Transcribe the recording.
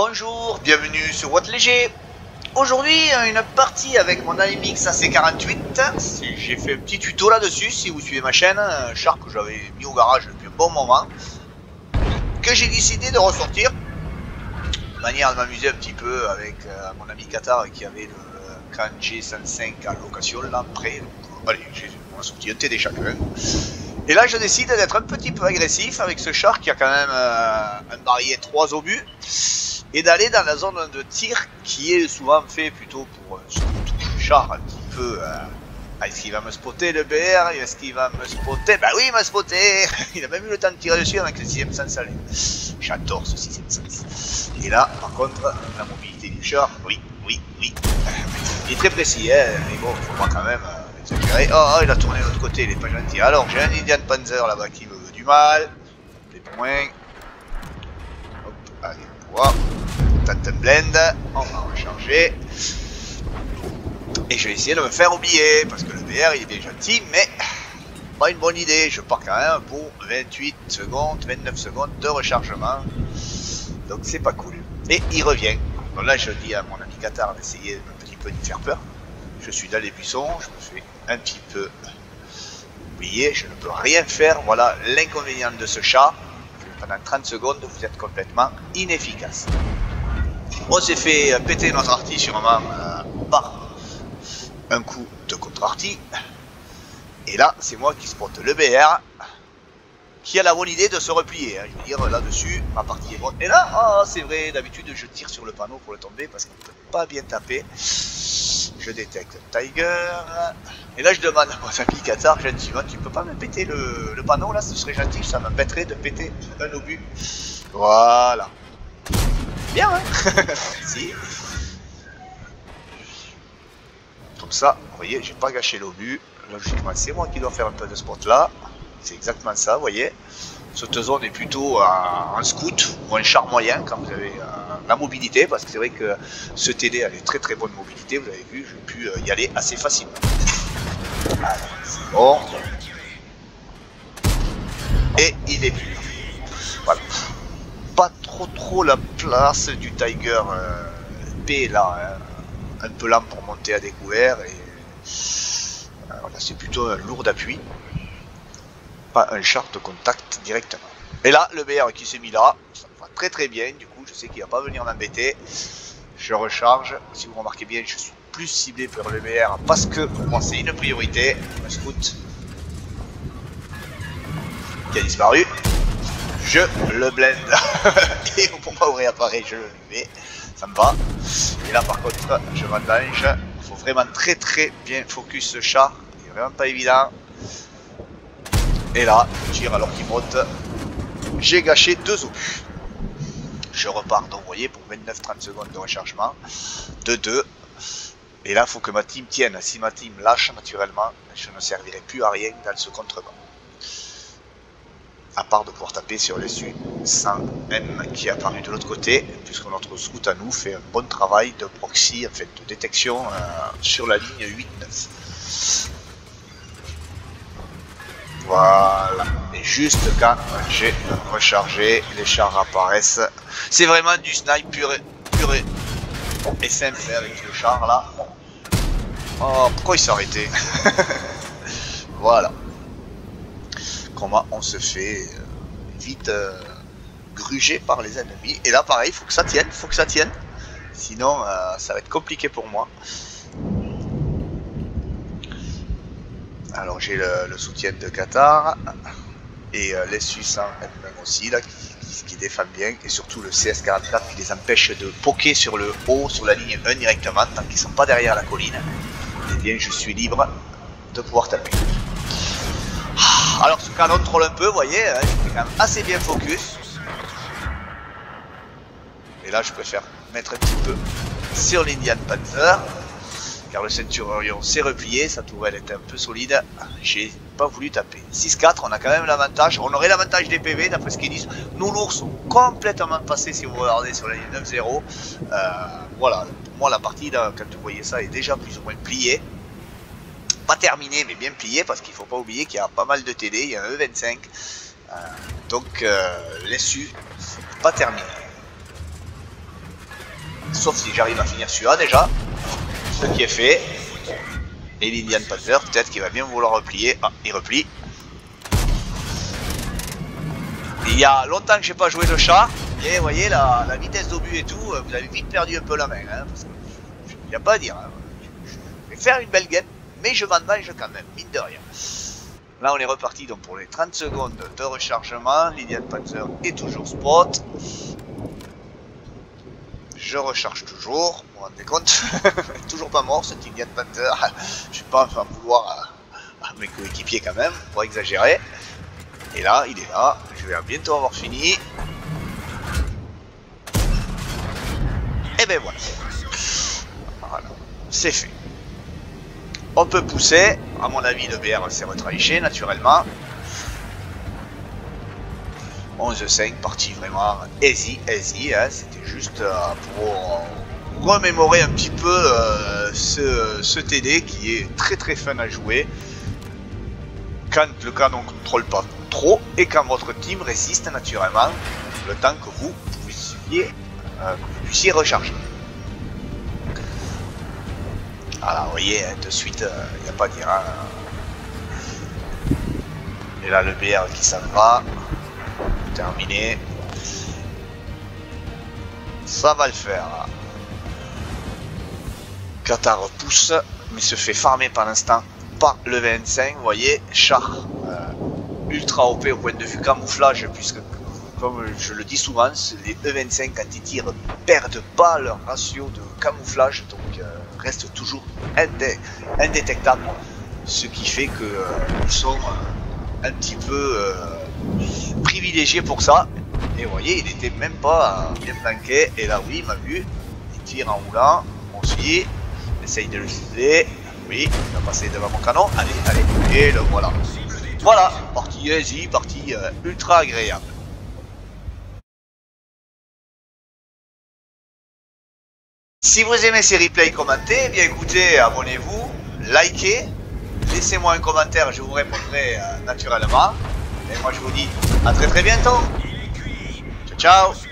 Bonjour, bienvenue sur Watt Léger. Aujourd'hui, une partie avec mon AMX AC48. J'ai fait un petit tuto là-dessus, si vous suivez ma chaîne, un char que j'avais mis au garage depuis un bon moment, que j'ai décidé de ressortir, de manière de m'amuser un petit peu avec euh, mon ami Qatar qui avait le Can G105 à location là, près. Donc, allez, j'ai sorti un TD chacun. Et là, je décide d'être un petit peu agressif avec ce char qui a quand même euh, un barillet 3 obus et d'aller dans la zone de tir qui est souvent fait plutôt pour euh, le char un petit peu. Euh, est-ce qu'il va me spotter le BR Est-ce qu'il va me spotter? Bah oui, il m'a spoté Il a même eu le temps de tirer dessus avec le 6ème sens allé. J'adore ce 6ème sens. Et là, par contre, la mobilité du char, oui, oui, oui. Il est très précis, hein, mais bon, faut pas quand même euh, exagérer. Oh, oh, il a tourné de l'autre côté, il est pas gentil. Alors, j'ai un Indian Panzer là-bas qui me veut du mal. Des points. Allez, voir. Tante blend, on va recharger. Et je vais essayer de me faire oublier, parce que le VR il est bien gentil, mais pas une bonne idée. Je pars quand même pour 28 secondes, 29 secondes de rechargement. Donc c'est pas cool. Et il revient. Donc là je dis à mon ami Qatar d'essayer un petit peu de faire peur. Je suis dans les buissons, je me fais un petit peu oublier, je ne peux rien faire. Voilà l'inconvénient de ce chat. Pendant 30 secondes, vous êtes complètement inefficace. On s'est fait péter notre arty sûrement euh, par un coup de contre-arty. Et là, c'est moi qui spotte le BR qui a la bonne idée de se replier. Hein. Je veux dire, là-dessus, ma partie est bonne. Et là, oh, c'est vrai, d'habitude, je tire sur le panneau pour le tomber parce qu'il ne peut pas bien taper. Je détecte Tiger. Et là, je demande à mon ami Qatar, gentiment, tu peux pas me péter le, panneau là Ce serait gentil, ça m'embêterait de péter un obus. Voilà. Bien, hein Si. Comme ça, vous voyez, j'ai pas gâché l'obus. Logiquement, c'est moi qui dois faire un peu de spot là. C'est exactement ça, vous voyez. Cette zone est plutôt un, scout ou un char moyen quand vous avez euh, la mobilité, parce que c'est vrai que ce TD a une très très bonne mobilité, vous avez vu, j'ai pu euh, y aller assez facilement. Et il est plus. Voilà. Pas trop trop la place du Tiger euh, P là, hein. un peu lent pour monter à découvert et voilà, c'est plutôt un lourd d'appui pas un char de contact directement. Et là, le BR qui s'est mis là, ça va très très bien, du coup je sais qu'il va pas venir m'embêter. Je recharge, si vous remarquez bien, je suis plus ciblé vers le BR parce que pour moi c'est une priorité. Un scout qui a disparu. Je le blende. Et pour pas ouvrir appareil, je le mets. Ça me va. Et là par contre, je. Il faut vraiment très très bien focus ce chat. Il est vraiment pas évident. Et là, je tire alors qu'il monte. J'ai gâché deux obus. Je repars donc, vous voyez, pour 29-30 secondes de rechargement. De 2. Et là, il faut que ma team tienne. Si ma team lâche naturellement, je ne servirai plus à rien dans ce contrebas. À part de pouvoir taper sur les U100M qui est de l'autre côté, puisque notre scout à nous fait un bon travail de proxy, en fait, de détection euh, sur la ligne 8-9. Voilà. Et juste quand j'ai rechargé, les chars apparaissent. C'est vraiment du snipe pur et, et, simple avec le char là. Oh, pourquoi il s'est arrêté Voilà. Comment on se fait euh, vite euh, gruger par les ennemis. Et là pareil, il faut que ça tienne, faut que ça tienne. Sinon, euh, ça va être compliqué pour moi. Alors j'ai le, soutien de Qatar et euh, les Suisses elles-mêmes aussi là qui, défendent bien et surtout le CS44 qui les empêche de poker sur le haut, sur la ligne 1 directement tant qu'ils sont pas derrière la colline. Eh bien je suis libre de pouvoir taper. Ah, alors ce canon troll un peu, vous voyez, hein, est quand même assez bien focus. Et là je préfère mettre un petit peu sur l'Indian Panther car le Centurion s'est replié, sa tourelle était un peu solide, j'ai pas voulu taper. 6-4, on a quand même l'avantage, on aurait l'avantage des PV d'après ce qu'ils disent. Nos lourds sont complètement passés si vous regardez sur la ligne 9-0. Euh, voilà, pour moi la partie, là, quand vous voyez ça, est déjà plus ou moins pliée. Pas terminée, mais bien pliée, parce qu'il faut pas oublier qu'il y a pas mal de TD, il y a un E25. Euh, donc euh, pas terminé. sauf si j'arrive à finir celui-là déjà. Ce qui est fait. Et l'Indian Panther, peut-être qu'il va bien vouloir replier. Ah, il replie. Il y a longtemps que j'ai pas joué de chat. Et vous voyez, la, vitesse d'obus et tout, vous avez vite perdu un peu la main. Hein, il n'y a pas à dire. Hein. Je vais faire une belle game, mais je vendage quand même, mine de rien. Là, on est reparti donc pour les 30 secondes de rechargement. L'Indian Panther est toujours spot. Je recharge toujours, vous vous rendez compte Toujours pas mort cet Indian Panther. Je vais pas en vouloir à, mes coéquipiers quand même, pour exagérer. Et là, il est là. Je vais bientôt avoir fini. Et ben voilà. Voilà. C'est fait. On peut pousser. À mon avis, le BR s'est retravaillé naturellement. 11-5, partie vraiment easy, easy. Hein. C'était juste euh, pour remémorer un petit peu euh, ce, TD qui est très très fun à jouer quand le canon ne contrôle pas trop et quand votre team résiste naturellement le temps que vous puissiez, euh, recharger. Voilà, vous voyez, hein, de suite, il euh, n'y a pas. Hein. Et là, le BR qui s'en va. Terminé. Ça va le faire. Qatar repousse, mais se fait farmer par l'instant par le 25. Vous voyez, char euh, ultra OP au point de vue camouflage, puisque comme je le dis souvent, les E25 quand ils tirent perdent pas leur ratio de camouflage, donc euh, restent toujours indétectables, ce qui fait qu'ils euh, sont euh, un petit peu privilégiés pour ça. Et vous voyez, il n'était même pas bien planqué, et là oui, il m'a vu, il tire en roulant, on suit, essaye de le cibler, oui, il va passer devant mon canon, allez, allez, et le voilà. Voilà, partie easy, partie ultra agréable. Si vous aimez ces replays, commentez, eh bien écoutez, abonnez-vous, likez, laissez-moi un commentaire, je vous répondrai euh, naturellement. Et moi je vous dis à très très bientôt. Ciao ciao